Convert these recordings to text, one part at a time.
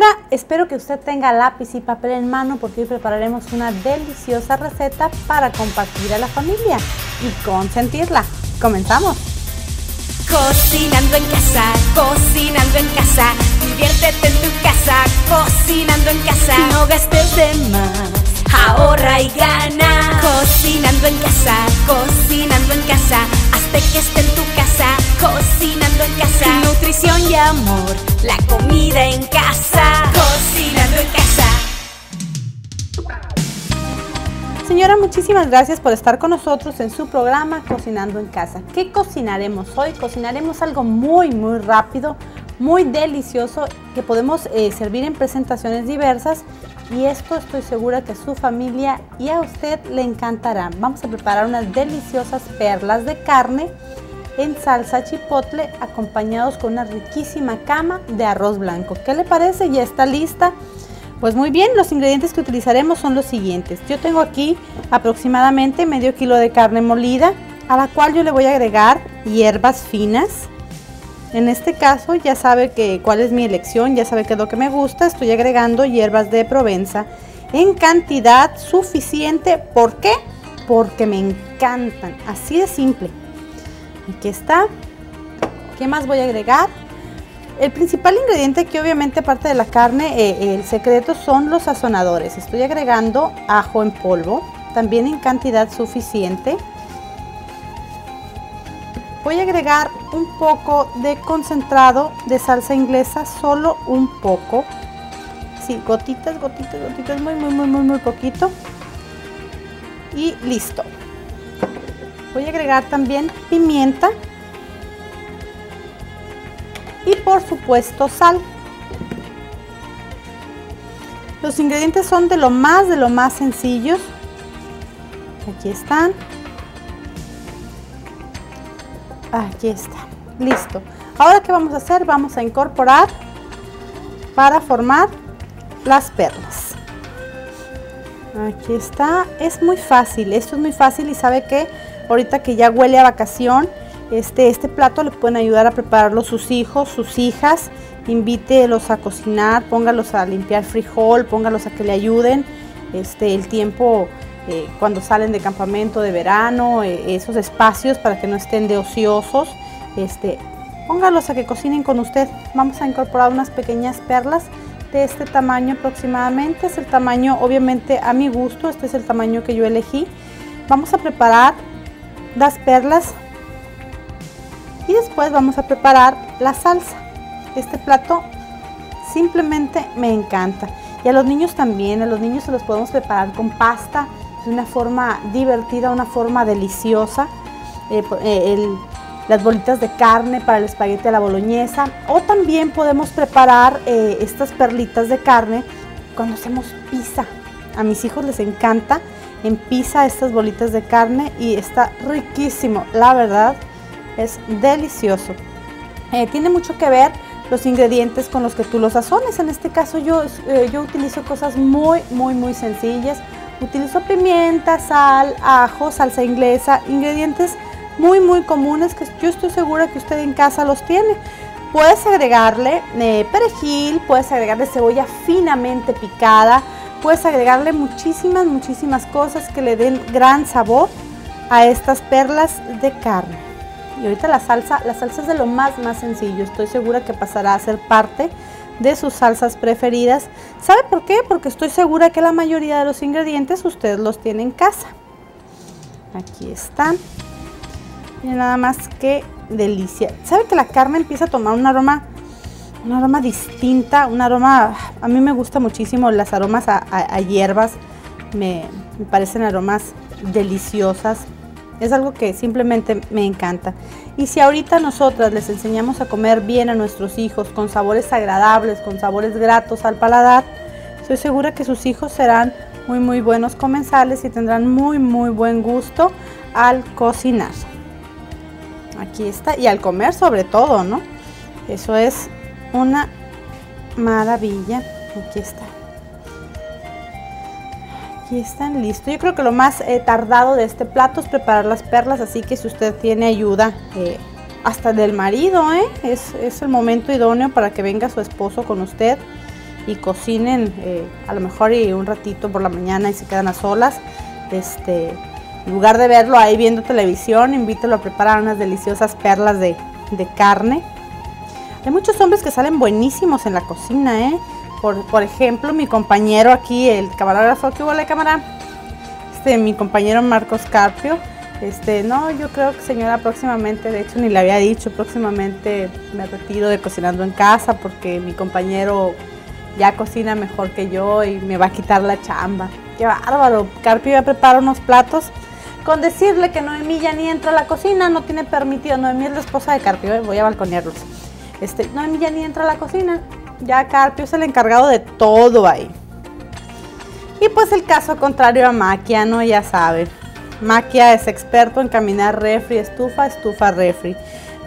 Señora, espero que usted tenga lápiz y papel en mano porque hoy prepararemos una deliciosa receta para compartir a la familia y consentirla. ¡Comenzamos! Cocinando en casa, cocinando en casa, diviértete en tu casa, cocinando en casa. No gastes de más, ahorra y gana. Cocinando en casa, cocinando en casa, hazte que esté en tu casa, cocinando en casa. Nutrición y amor, la comida en casa, cocinando en casa. Señora, muchísimas gracias por estar con nosotros en su programa Cocinando en Casa. ¿Qué cocinaremos hoy? Cocinaremos algo muy, muy rápido, muy delicioso, que podemos eh, servir en presentaciones diversas y esto estoy segura que a su familia y a usted le encantará. Vamos a preparar unas deliciosas perlas de carne en salsa chipotle acompañados con una riquísima cama de arroz blanco. ¿Qué le parece? Ya está lista. Pues muy bien, los ingredientes que utilizaremos son los siguientes. Yo tengo aquí aproximadamente medio kilo de carne molida, a la cual yo le voy a agregar hierbas finas. En este caso ya sabe que cuál es mi elección, ya sabe qué es lo que me gusta. Estoy agregando hierbas de Provenza en cantidad suficiente. ¿Por qué? Porque me encantan. Así de simple. Aquí está. ¿Qué más voy a agregar? El principal ingrediente que obviamente aparte de la carne, eh, el secreto son los sazonadores. Estoy agregando ajo en polvo, también en cantidad suficiente. Voy a agregar un poco de concentrado de salsa inglesa, solo un poco. Sí, gotitas, gotitas, gotitas, muy, muy, muy, muy, muy poquito. Y listo. Voy a agregar también pimienta y por supuesto sal. Los ingredientes son de lo más de lo más sencillos. Aquí están. Aquí está. Listo. Ahora qué vamos a hacer? Vamos a incorporar para formar las perlas. Aquí está. Es muy fácil. Esto es muy fácil y sabe que ahorita que ya huele a vacación, este, este plato le pueden ayudar a prepararlo sus hijos, sus hijas. Invítelos a cocinar, póngalos a limpiar frijol, póngalos a que le ayuden. Este, el tiempo eh, cuando salen de campamento de verano, eh, esos espacios para que no estén de ociosos. Este, póngalos a que cocinen con usted. Vamos a incorporar unas pequeñas perlas de este tamaño aproximadamente. Es el tamaño, obviamente, a mi gusto. Este es el tamaño que yo elegí. Vamos a preparar las perlas y después vamos a preparar la salsa. Este plato simplemente me encanta. Y a los niños también, a los niños se los podemos preparar con pasta de una forma divertida, una forma deliciosa. Eh, eh, las bolitas de carne para el espagueti a la boloñesa. O también podemos preparar eh, estas perlitas de carne cuando hacemos pizza. A mis hijos les encanta en pizza estas bolitas de carne y está riquísimo, la verdad es delicioso. Tiene mucho que ver los ingredientes con los que tú los sazones. En este caso yo, yo utilizo cosas muy, muy, muy sencillas. Utilizo pimienta, sal, ajo, salsa inglesa, ingredientes muy, muy comunes que yo estoy segura que usted en casa los tiene. Puedes agregarle eh, perejil, puedes agregarle cebolla finamente picada, puedes agregarle muchísimas, muchísimas cosas que le den gran sabor a estas perlas de carne. Y ahorita la salsa, la salsa es de lo más, más sencillo. Estoy segura que pasará a ser parte de sus salsas preferidas. ¿Sabe por qué? Porque estoy segura que la mayoría de los ingredientes usted los tiene en casa. Aquí están. Miren nada más que delicia. ¿Sabe que la carne empieza a tomar un aroma, un aroma distinta? Un aroma, a mí me gusta muchísimo las aromas a, hierbas. Me, me parecen aromas deliciosas. Es algo que simplemente me encanta. Y si ahorita nosotras les enseñamos a comer bien a nuestros hijos, con sabores agradables, con sabores gratos al paladar, estoy segura que sus hijos serán muy muy buenos comensales y tendrán muy muy buen gusto al cocinar. Aquí está, y al comer sobre todo, ¿no? Eso es una maravilla. Aquí está aquí están listos. Yo creo que lo más eh, tardado de este plato es preparar las perlas, así que si usted tiene ayuda eh, hasta del marido, ¿eh? es, es, el momento idóneo para que venga su esposo con usted y cocinen a lo mejor un ratito por la mañana y se quedan a solas. Este, en lugar de verlo ahí viendo televisión, invítelo a preparar unas deliciosas perlas de, de carne. Hay muchos hombres que salen buenísimos en la cocina, ¿eh? Por, por ejemplo, mi compañero aquí, el camarógrafo, ¿qué hubo la cámara? Este, mi compañero Marcos Carpio. Este, no, yo creo que señora próximamente, de hecho ni le había dicho, próximamente me retiro de cocinando en casa porque mi compañero ya cocina mejor que yo y me va a quitar la chamba. Qué bárbaro. Carpio ya prepara unos platos con decirle que Noemí ya ni entra a la cocina, no tiene permitido. Noemí es la esposa de Carpio, ¿eh? voy a balconearlos. Este, Noemí ya ni entra a la cocina. Ya Carpio es el encargado de todo ahí. Y pues el caso contrario a Maquia, ¿no? Ya saben. Maquia es experto en caminar refri, estufa, estufa, refri.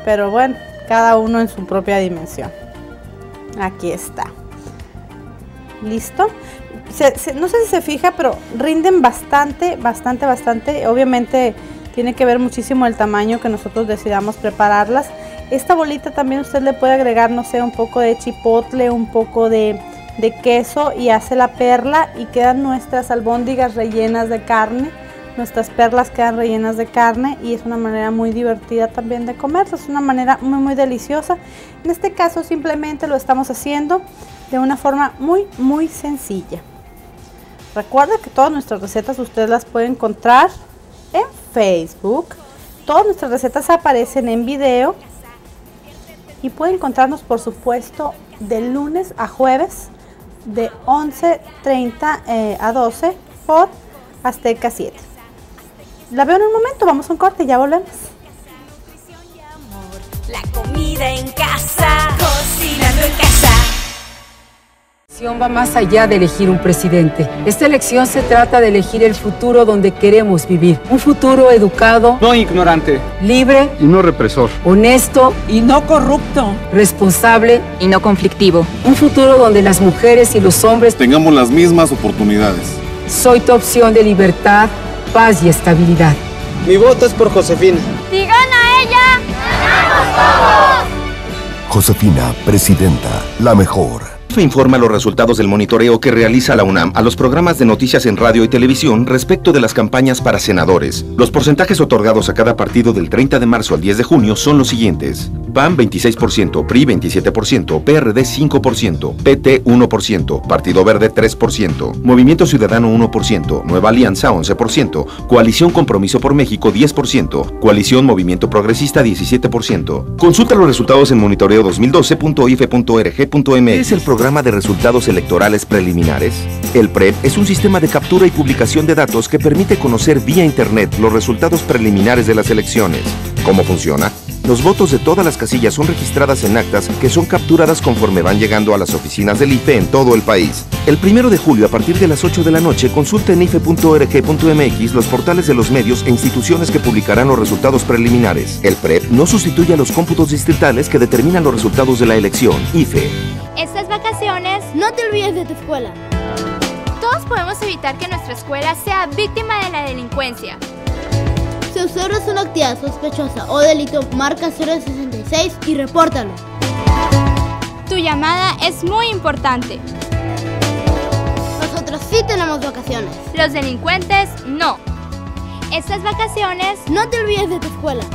Pero bueno, cada uno en su propia dimensión. Aquí está. ¿Listo? no sé si se fija, pero rinden bastante, bastante, bastante. Obviamente tiene que ver muchísimo el tamaño que nosotros decidamos prepararlas. Esta bolita también usted le puede agregar, no sé, un poco de chipotle, un poco de, queso y hace la perla y quedan nuestras albóndigas rellenas de carne. Nuestras perlas quedan rellenas de carne y es una manera muy divertida también de comerlas. Es una manera muy muy deliciosa. En este caso simplemente lo estamos haciendo de una forma muy muy sencilla. Recuerda que todas nuestras recetas usted las puede encontrar en Facebook. Todas nuestras recetas aparecen en video y puede encontrarnos por supuesto de lunes a jueves de 11.30 eh, a 12 por Azteca 7. La veo en un momento, vamos a un corte y ya volvemos. La comida en casa, cocinando en casa va más allá de elegir un presidente. Esta elección se trata de elegir el futuro donde queremos vivir. Un futuro educado, no ignorante, libre y no represor, honesto y no corrupto, responsable y no conflictivo. Un futuro donde las mujeres y los hombres tengamos las mismas oportunidades. Soy tu opción de libertad, paz y estabilidad. Mi voto es por Josefina. Si gana ella, ganamos todos. Josefina, presidenta, la mejor informa los resultados del monitoreo que realiza la UNAM a los programas de noticias en radio y televisión respecto de las campañas para senadores. Los porcentajes otorgados a cada partido del 30 de marzo al 10 de junio son los siguientes. PAN 26%, PRI 27%, PRD 5%, PT 1%, Partido Verde 3%, Movimiento Ciudadano 1%, Nueva Alianza 11%, Coalición Compromiso por México 10%, Coalición Movimiento Progresista 17%. Consulta los resultados en monitoreo 2012.ife.org.mx. es el programa de resultados electorales preliminares? El PREP es un sistema de captura y publicación de datos que permite conocer vía Internet los resultados preliminares de las elecciones. ¿Cómo funciona? Los votos de todas las casillas son registradas en actas que son capturadas conforme van llegando a las oficinas del IFE en todo el país. El primero de julio, a partir de las 8 de la noche, consulta en ife.org.mx los portales de los medios e instituciones que publicarán los resultados preliminares. El PREP no sustituye a los cómputos distritales que determinan los resultados de la elección. IFE. Estas vacaciones, no te olvides de tu escuela. Todos podemos evitar que nuestra escuela sea víctima de la delincuencia. Si observas una actividad sospechosa o delito, marca 066 y repórtalo. Tu llamada es muy importante. Nosotros sí tenemos vacaciones. Los delincuentes no. Estas vacaciones no te olvides de tu escuela.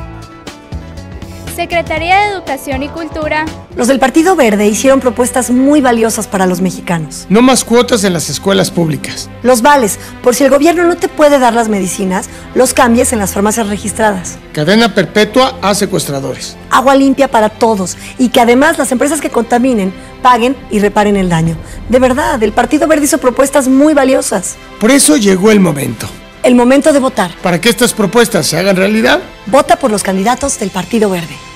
Secretaría de Educación y Cultura. Los del Partido Verde hicieron propuestas muy valiosas para los mexicanos. No más cuotas en las escuelas públicas. Los vales, por si el gobierno no te puede dar las medicinas, los cambies en las farmacias registradas. Cadena perpetua a secuestradores. Agua limpia para todos y que además las empresas que contaminen paguen y reparen el daño. De verdad, el Partido Verde hizo propuestas muy valiosas. Por eso llegó el momento. El momento de votar. Para que estas propuestas se hagan realidad, vota por los candidatos del Partido Verde.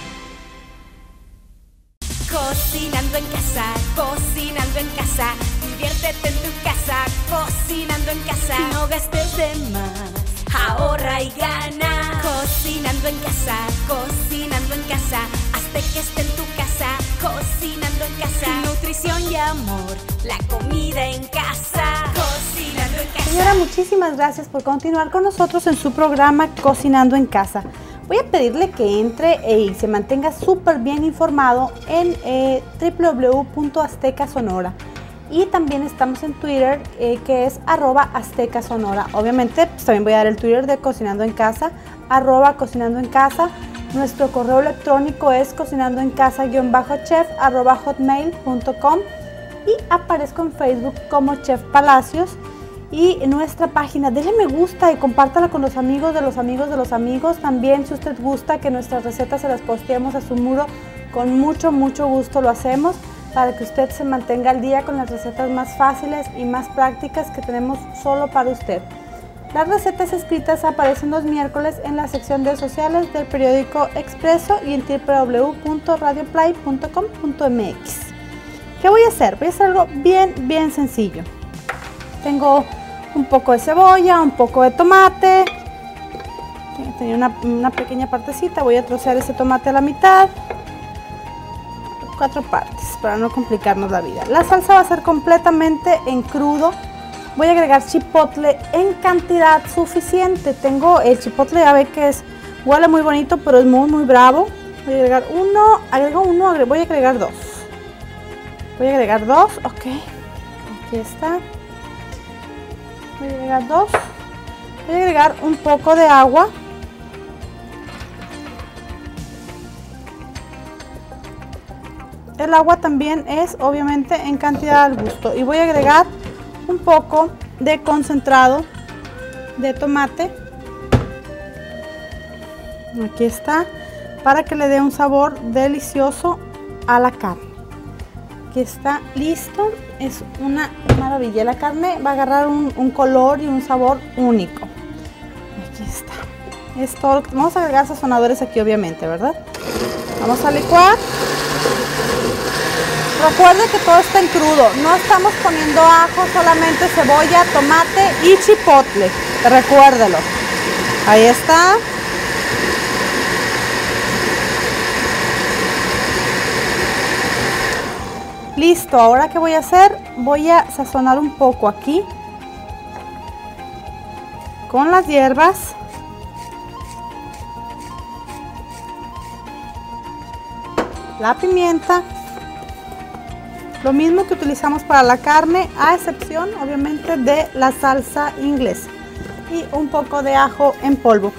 Gastes de más, ahorra y gana. Cocinando en casa, cocinando en casa, hasta que esté en tu casa, cocinando en casa. Nutrición y amor, la comida en casa, cocinando en casa. Señora, muchísimas gracias por continuar con nosotros en su programa Cocinando en casa voy a pedirle que entre eh, y se mantenga súper bien informado en eh, www.aztecasonora. y también estamos en Twitter eh, que es arroba azteca sonora. Obviamente pues, también voy a dar el Twitter de Cocinando en Casa, arroba cocinando en casa. Nuestro correo electrónico es cocinando en casa-chef arroba hotmail.com y aparezco en Facebook como Chef Palacios y nuestra página. Déle me gusta y compártala con los amigos de los amigos de los amigos. También si usted gusta que nuestras recetas se las posteemos a su muro, con mucho, mucho gusto lo hacemos para que usted se mantenga al día con las recetas más fáciles y más prácticas que tenemos solo para usted. Las recetas escritas aparecen los miércoles en la sección de sociales del periódico Expreso y en www.radioplay.com.mx. ¿Qué voy a hacer? Voy a hacer algo bien, bien sencillo. Tengo un poco de cebolla, un poco de tomate. Tenía una, una pequeña partecita, voy a trocear ese tomate a la mitad. Cuatro partes para no complicarnos la vida. La salsa va a ser completamente en crudo. Voy a agregar chipotle en cantidad suficiente. Tengo el chipotle, ya ve que es, huele muy bonito, pero es muy, muy bravo. Voy a agregar uno, agrego uno, voy a agregar dos. Voy a agregar dos, ok. Aquí está voy a agregar dos voy a agregar un poco de agua el agua también es obviamente en cantidad al gusto y voy a agregar un poco de concentrado de tomate aquí está para que le dé un sabor delicioso a la carne aquí está listo es una maravilla. La carne va a agarrar un, color y un sabor único. Aquí está. Es Vamos a agregar sazonadores aquí, obviamente, ¿verdad? Vamos a licuar. Recuerde que todo está en crudo. No estamos poniendo ajo, solamente cebolla, tomate y chipotle. Recuérdelo. Ahí está. Listo, ahora que voy a hacer, voy a sazonar un poco aquí con las hierbas. La pimienta. Lo mismo que utilizamos para la carne, a excepción obviamente de la salsa inglesa. Y un poco de ajo en polvo.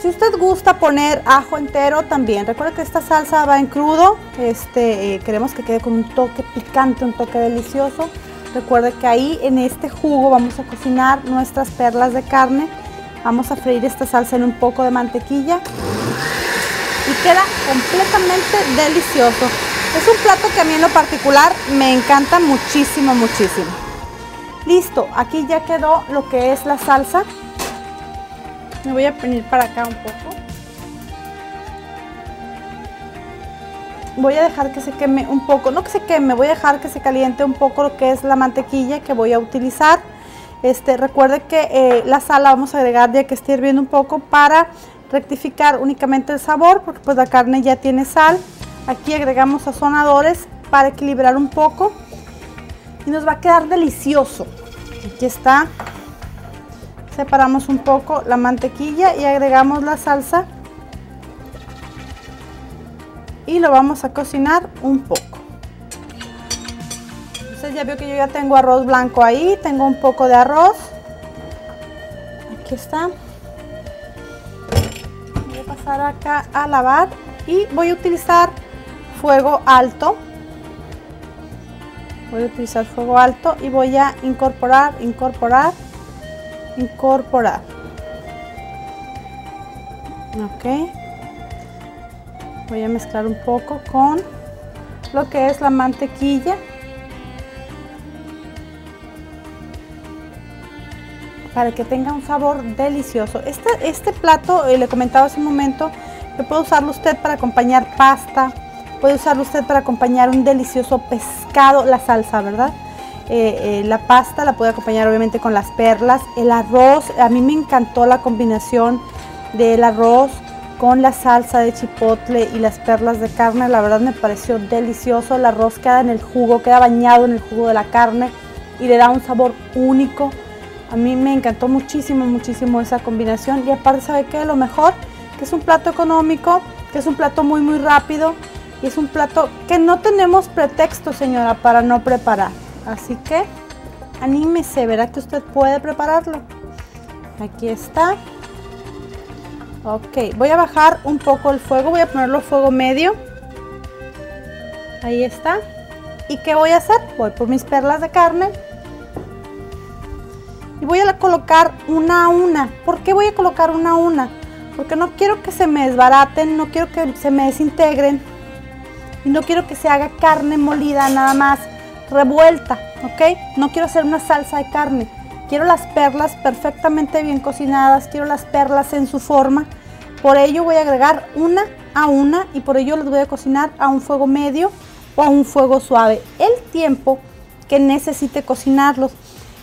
Si usted gusta poner ajo entero también, recuerde que esta salsa va en crudo, este, eh, queremos que quede con un toque picante, un toque delicioso. Recuerde que ahí en este jugo vamos a cocinar nuestras perlas de carne. Vamos a freír esta salsa en un poco de mantequilla y queda completamente delicioso. Es un plato que a mí en lo particular me encanta muchísimo, muchísimo. Listo, aquí ya quedó lo que es la salsa. Me voy a venir para acá un poco. Voy a dejar que se queme un poco, no que se queme, voy a dejar que se caliente un poco lo que es la mantequilla que voy a utilizar. Este, recuerde que eh, la sal la vamos a agregar ya que esté hirviendo un poco para rectificar únicamente el sabor, porque pues la carne ya tiene sal. Aquí agregamos sazonadores para equilibrar un poco. Y nos va a quedar delicioso. Aquí está. Separamos un poco la mantequilla y agregamos la salsa. Y lo vamos a cocinar un poco. Entonces ya veo que yo ya tengo arroz blanco ahí tengo un poco de arroz. Aquí está. Voy a pasar acá a lavar y voy a utilizar fuego alto. Voy a utilizar fuego alto y voy a incorporar incorporar incorporar. Ok. Voy a mezclar un poco con lo que es la mantequilla. Para que tenga un sabor delicioso. Este, este plato eh, le comentaba hace un momento que puede usarlo usted para acompañar pasta puede usarlo usted para acompañar un delicioso pescado la salsa verdad eh, eh, la pasta la puede acompañar obviamente con las perlas, el arroz, a mí me encantó la combinación del arroz con la salsa de chipotle y las perlas de carne, la verdad me pareció delicioso, el arroz queda en el jugo, queda bañado en el jugo de la carne y le da un sabor único. A mí me encantó muchísimo, muchísimo esa combinación. Y aparte sabe que lo mejor, que es un plato económico, que es un plato muy muy rápido y es un plato que no tenemos pretexto señora para no preparar. Así que anímese, verá que usted puede prepararlo. Aquí está. Ok, voy a bajar un poco el fuego, voy a ponerlo fuego medio. Ahí está. ¿Y qué voy a hacer? Voy por mis perlas de carne. Y voy a colocar una a una. ¿Por qué voy a colocar una a una? Porque no quiero que se me desbaraten, no quiero que se me desintegren. Y no quiero que se haga carne molida nada más, revuelta, ¿ok? No quiero hacer una salsa de carne. Quiero las perlas perfectamente bien cocinadas, quiero las perlas en su forma. Por ello voy a agregar una a una y por ello las voy a cocinar a un fuego medio o a un fuego suave. El tiempo que necesite cocinarlos.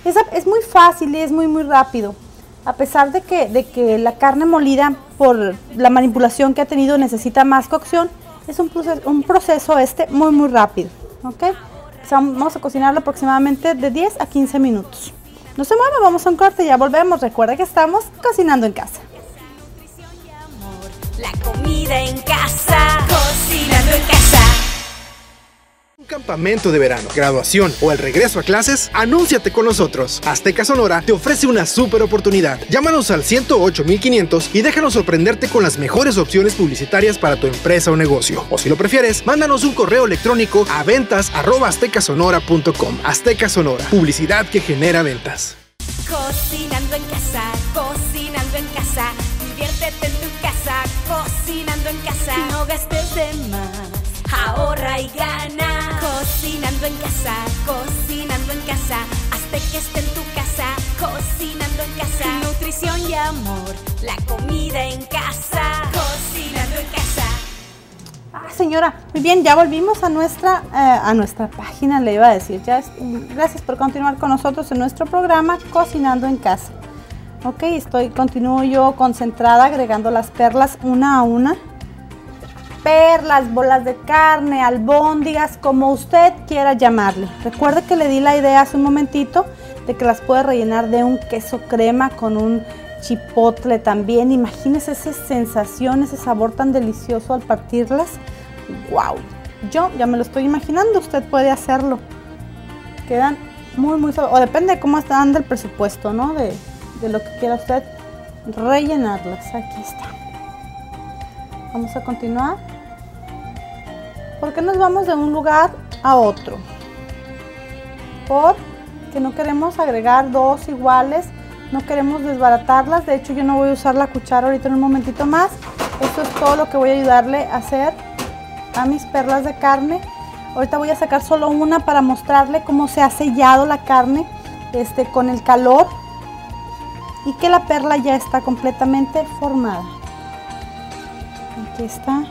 Es, es muy fácil y es muy muy rápido. A pesar de que, de que la carne molida por la manipulación que ha tenido necesita más cocción, es un proceso, un proceso este muy muy rápido. ¿ok? Vamos a cocinarlo aproximadamente de 10 a 15 minutos. No se mueva, vamos a un corte, ya volvemos. Recuerda que estamos cocinando en casa. La comida en casa, cocinando en casa. Campamento de verano, graduación o el regreso a clases, anúnciate con nosotros. Azteca Sonora te ofrece una super oportunidad. Llámanos al 108500 y déjanos sorprenderte con las mejores opciones publicitarias para tu empresa o negocio. O si lo prefieres, mándanos un correo electrónico a ventas aztecasonora.com. Azteca Sonora, publicidad que genera ventas. Cocinando en casa, cocinando en casa. Diviértete en tu casa, cocinando en casa. No gastes de más, ahorra y gana. En casa, cocinando en casa. Hazte que esté en tu casa, cocinando en casa. Nutrición y amor, la comida en casa. Cocinando en casa. Ah, señora, muy bien, ya volvimos a nuestra, eh, a nuestra página, le iba a decir. Ya es- gracias por continuar con nosotros en nuestro programa Cocinando en Casa. Ok, estoy, continúo yo concentrada agregando las perlas una a una. Perlas, bolas de carne, albóndigas, como usted quiera llamarle. Recuerde que le di la idea hace un momentito de que las puede rellenar de un queso crema con un chipotle también. Imagínese esa sensación, ese sabor tan delicioso al partirlas. ¡Wow! Yo ya me lo estoy imaginando, usted puede hacerlo. Quedan muy, muy sabor- O depende de cómo está anda el presupuesto, ¿no? De, de lo que quiera usted rellenarlas. Aquí está. Vamos a continuar. ¿Por qué nos vamos de un lugar a otro? Porque no queremos agregar dos iguales, no queremos desbaratarlas. De hecho, yo no voy a usar la cuchara ahorita en un momentito más. Esto es todo lo que voy a ayudarle a hacer a mis perlas de carne. Ahorita voy a sacar solo una para mostrarle cómo se ha sellado la carne este, con el calor y que la perla ya está completamente formada. Aquí está.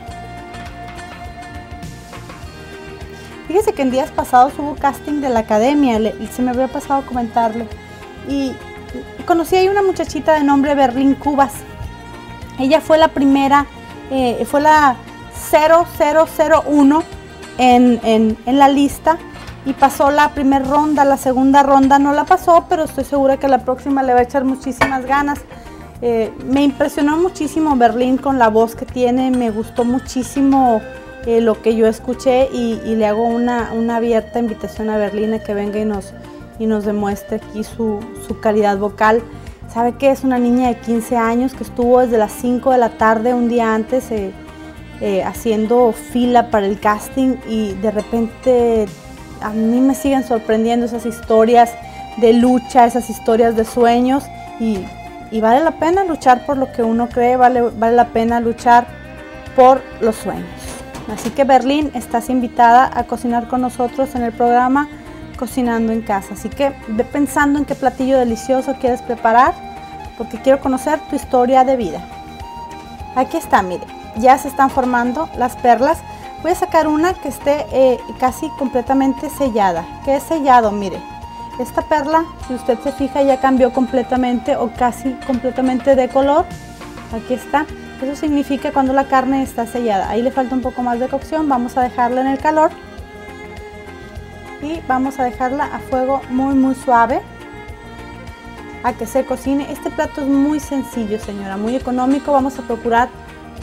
Fíjese que en días pasados hubo casting de la academia, le- se me había pasado comentarle. Y, conocí ahí una muchachita de nombre Berlín Cubas. Ella fue la primera, eh, fue la 0001 en, en, en la lista y pasó la primera ronda, la segunda ronda no la pasó, pero estoy segura que la próxima le va a echar muchísimas ganas. Eh, me impresionó muchísimo Berlín con la voz que tiene, me gustó muchísimo eh, lo que yo escuché y, le hago una, una abierta invitación a Berlín a que venga y nos, y nos demuestre aquí su, su calidad vocal. Sabe que es una niña de 15 años que estuvo desde las 5 de la tarde un día antes eh, haciendo fila para el casting y de repente a mí me siguen sorprendiendo esas historias de lucha, esas historias de sueños y, y vale la pena luchar por lo que uno cree, vale, vale la pena luchar por los sueños. Así que Berlín, estás invitada a cocinar con nosotros en el programa Cocinando en Casa. Así que ve pensando en qué platillo delicioso quieres preparar, porque quiero conocer tu historia de vida. Aquí está, mire, ya se están formando las perlas. Voy a sacar una que esté eh, casi completamente sellada. ¿Qué es sellado? Mire, esta perla, si usted se fija, ya cambió completamente o casi completamente de color. Aquí está. Eso significa cuando la carne está sellada. Ahí le falta un poco más de cocción. Vamos a dejarla en el calor. Y vamos a dejarla a fuego muy, muy suave. A que se cocine. Este plato es muy sencillo, señora. Muy económico. Vamos a procurar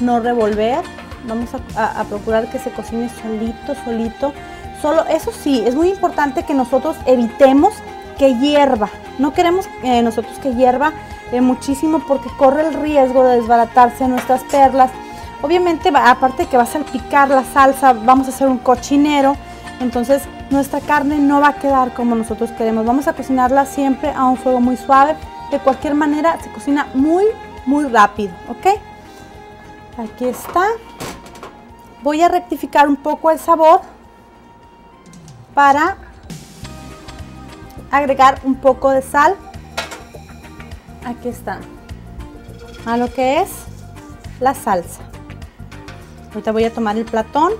no revolver. Vamos a, a- procurar que se cocine solito, solito. Solo eso sí, es muy importante que nosotros evitemos que hierva. No queremos eh, nosotros que hierva eh, muchísimo porque corre el riesgo de desbaratarse nuestras perlas. Obviamente, aparte de que va a salpicar la salsa, vamos a hacer un cochinero. Entonces, nuestra carne no va a quedar como nosotros queremos. Vamos a cocinarla siempre a un fuego muy suave. De cualquier manera, se cocina muy, muy rápido, ¿ok? Aquí está. Voy a rectificar un poco el sabor para agregar un poco de sal. Aquí está. A lo que es la salsa. Ahorita voy a tomar el platón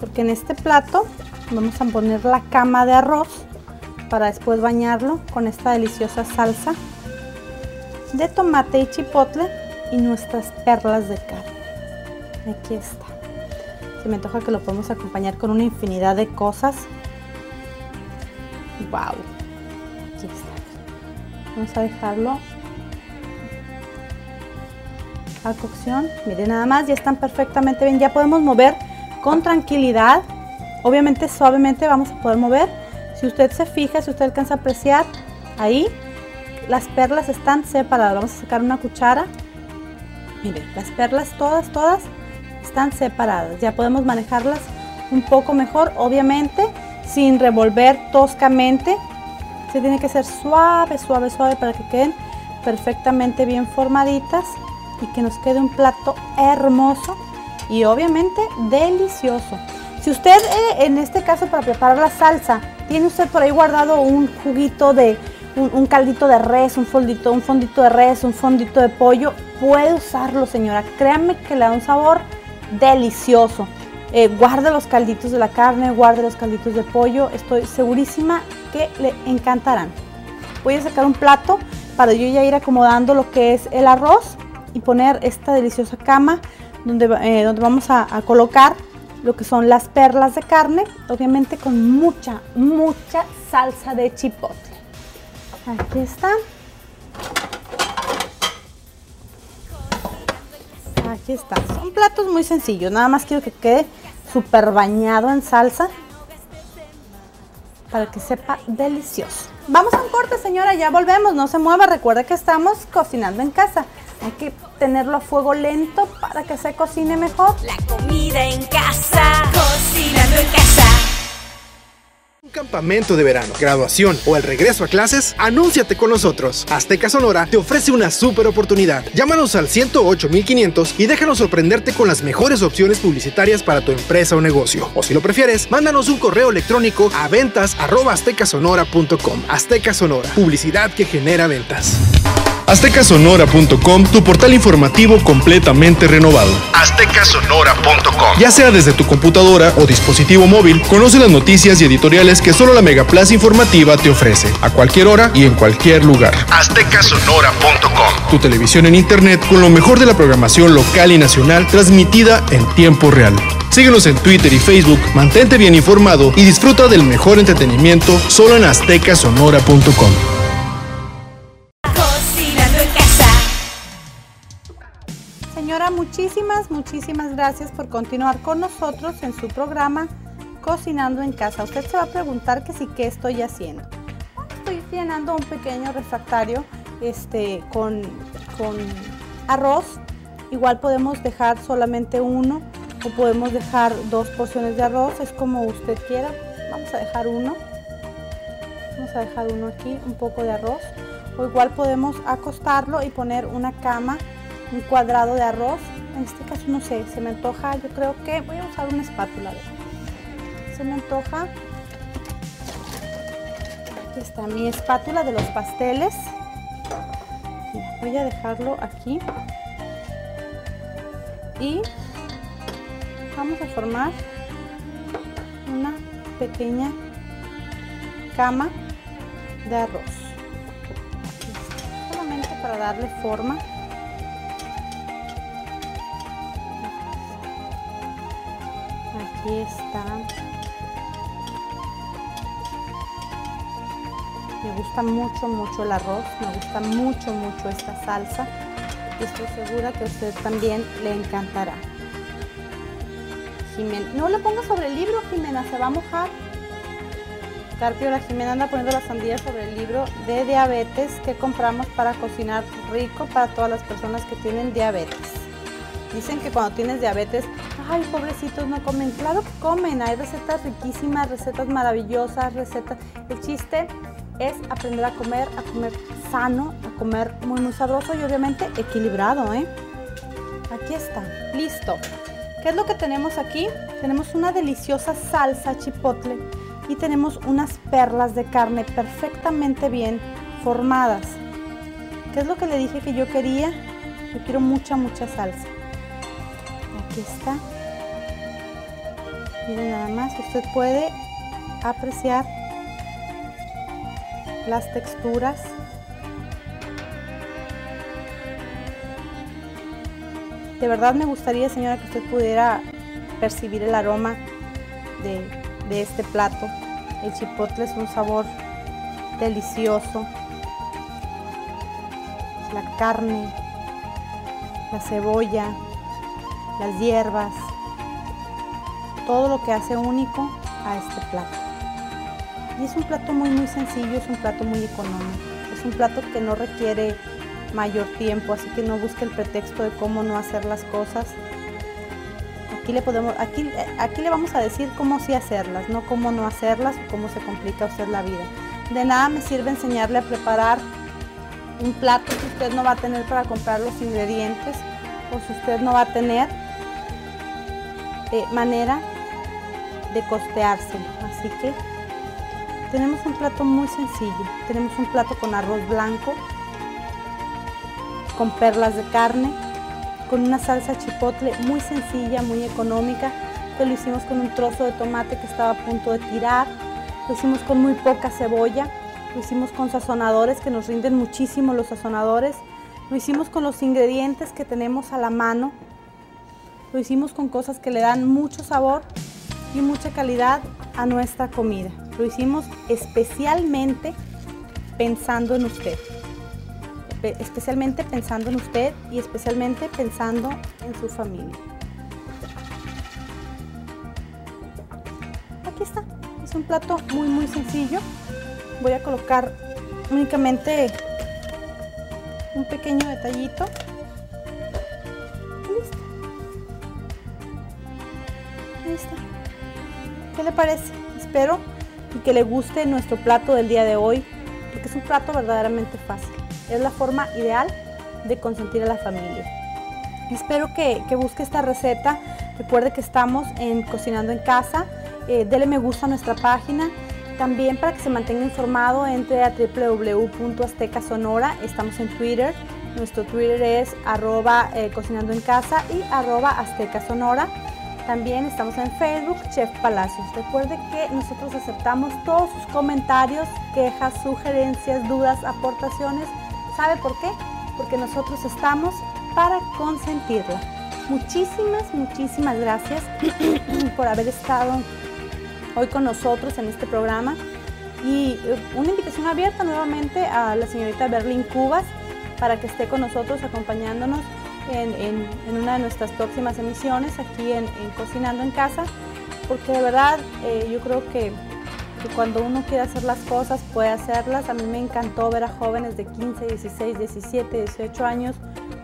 porque en este plato vamos a poner la cama de arroz para después bañarlo con esta deliciosa salsa de tomate y chipotle y nuestras perlas de carne. Aquí está. Se me antoja que lo podemos acompañar con una infinidad de cosas. Wow. Aquí. Vamos a dejarlo a cocción. Miren nada más, ya están perfectamente bien. Ya podemos mover con tranquilidad. Obviamente suavemente vamos a poder mover. Si usted se fija, si usted alcanza a apreciar, ahí las perlas están separadas. Vamos a sacar una cuchara. Miren, las perlas todas, todas están separadas. Ya podemos manejarlas un poco mejor, obviamente, sin revolver toscamente. Se tiene que ser suave, suave, suave para que queden perfectamente bien formaditas y que nos quede un plato hermoso y obviamente delicioso. Si usted eh, en este caso para preparar la salsa tiene usted por ahí guardado un juguito de un, caldito de res, un fondito, un fondito de res, un fondito de pollo, puede usarlo señora. Créanme que le da un sabor delicioso. Eh, guarde los calditos de la carne, guarde los calditos de pollo, estoy segurísima que le encantarán. Voy a sacar un plato para yo ya ir acomodando lo que es el arroz y poner esta deliciosa cama donde, eh, donde vamos a, a colocar lo que son las perlas de carne, obviamente con mucha, mucha salsa de chipotle. Aquí está. Aquí está. Son platos muy sencillos, nada más quiero que quede súper bañado en salsa para que sepa delicioso. Vamos a un corte, señora, ya volvemos, no se mueva. Recuerda que estamos cocinando en casa. Hay que tenerlo a fuego lento para que se cocine mejor. La comida en casa, cocinando en casa. Campamento de verano, graduación o el regreso a clases, anúnciate con nosotros. Azteca Sonora te ofrece una super oportunidad. Llámanos al 108500 y déjanos sorprenderte con las mejores opciones publicitarias para tu empresa o negocio. O si lo prefieres, mándanos un correo electrónico a ventas arroba aztecasonora.com. Azteca Sonora, publicidad que genera ventas. Aztecasonora.com, tu portal informativo completamente renovado. Aztecasonora.com. Ya sea desde tu computadora o dispositivo móvil, conoce las noticias y editoriales que solo la Megaplaza Informativa te ofrece, a cualquier hora y en cualquier lugar. Aztecasonora.com. Tu televisión en internet con lo mejor de la programación local y nacional transmitida en tiempo real. Síguenos en Twitter y Facebook, mantente bien informado y disfruta del mejor entretenimiento solo en aztecasonora.com. muchísimas, muchísimas gracias por continuar con nosotros en su programa Cocinando en Casa. Usted se va a preguntar que sí, ¿qué estoy haciendo? Estoy llenando un pequeño refractario este, con, con arroz. Igual podemos dejar solamente uno o podemos dejar dos porciones de arroz, es como usted quiera. Vamos a dejar uno. Vamos a dejar uno aquí, un poco de arroz. O igual podemos acostarlo y poner una cama un cuadrado de arroz. En este caso no sé, se me antoja, yo creo que voy a usar una espátula. Se me antoja. Aquí está mi espátula de los pasteles. Voy a dejarlo aquí. Y vamos a formar una pequeña cama de arroz. Solamente para darle forma. Aquí está. Me gusta mucho, mucho el arroz. Me gusta mucho, mucho esta salsa. Y estoy segura que a usted también le encantará. Jimena. No le pongas sobre el libro, Jimena, se va a mojar. Carpio, la Jimena anda poniendo la sandía sobre el libro de diabetes que compramos para cocinar rico para todas las personas que tienen diabetes. Dicen que cuando tienes diabetes, ay, pobrecitos, no comen. Claro que comen, hay recetas riquísimas, recetas maravillosas, recetas. El chiste es aprender a comer, a comer sano, a comer muy, muy sabroso y obviamente equilibrado, ¿eh? Aquí está, listo. ¿Qué es lo que tenemos aquí? Tenemos una deliciosa salsa chipotle y tenemos unas perlas de carne perfectamente bien formadas. ¿Qué es lo que le dije que yo quería? Yo quiero mucha, mucha salsa. Aquí está. Miren nada más, usted puede apreciar las texturas. De verdad me gustaría, señora, que usted pudiera percibir el aroma de, de este plato. El chipotle es un sabor delicioso. La carne, la cebolla, las hierbas, todo lo que hace único a este plato. Y es un plato muy muy sencillo, es un plato muy económico, es un plato que no requiere mayor tiempo, así que no busque el pretexto de cómo no hacer las cosas. Aquí le podemos, aquí, aquí le vamos a decir cómo sí hacerlas, no cómo no hacerlas cómo se complica a usted la vida. De nada me sirve enseñarle a preparar un plato si usted no va a tener para comprar los ingredientes o si usted no va a tener eh, manera de costeárselo. Así que tenemos un plato muy sencillo. Tenemos un plato con arroz blanco, con perlas de carne, con una salsa chipotle muy sencilla, muy económica, lo hicimos con un trozo de tomate que estaba a punto de tirar, lo hicimos con muy poca cebolla, lo hicimos con sazonadores que nos rinden muchísimo los sazonadores, lo hicimos con los ingredientes que tenemos a la mano, lo hicimos con cosas que le dan mucho sabor y mucha calidad a nuestra comida. Lo hicimos especialmente pensando en usted. Especialmente pensando en usted y especialmente pensando en su familia. Aquí está. Es un plato muy muy sencillo. Voy a colocar únicamente un pequeño detallito. Parece? Espero y que le guste nuestro plato del día de hoy, porque es un plato verdaderamente fácil. Es la forma ideal de consentir a la familia. Espero que, que busque esta receta. Recuerde que estamos en Cocinando en Casa. Eh, dele me gusta a nuestra página. También para que se mantenga informado, entre a www.aztecasonora. Estamos en Twitter. Nuestro Twitter es arroba eh, cocinando en casa y arroba azteca sonora. También estamos en Facebook, Chef Palacios. Recuerde que nosotros aceptamos todos sus comentarios, quejas, sugerencias, dudas, aportaciones. ¿Sabe por qué? Porque nosotros estamos para consentirla. Muchísimas, muchísimas gracias por haber estado hoy con nosotros en este programa. Y una invitación abierta nuevamente a la señorita Berlín Cubas para que esté con nosotros acompañándonos en, en, en, una de nuestras próximas emisiones aquí en, Cocinando en Casa, porque de verdad eh, yo creo que, que, cuando uno quiere hacer las cosas puede hacerlas. A mí me encantó ver a jóvenes de 15, 16, 17, 18 años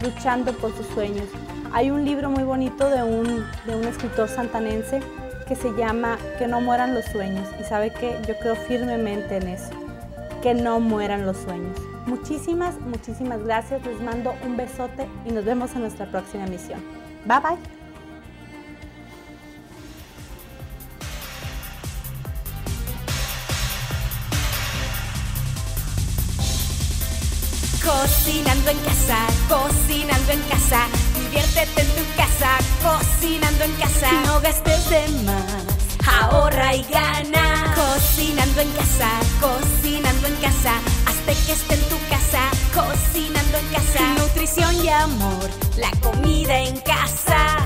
luchando por sus sueños. Hay un libro muy bonito de un, de un escritor santanense que se llama Que no mueran los sueños y sabe que yo creo firmemente en eso, que no mueran los sueños. Muchísimas, muchísimas gracias. Les mando un besote y nos vemos en nuestra próxima emisión. Bye bye. Cocinando en casa, cocinando en casa, diviértete en tu casa, cocinando en casa. No gastes de más, ahorra y gana. Cocinando en casa, cocinando en casa, hazte que esté en tu casa, cocinando en casa. Nutrición y amor, la comida en casa.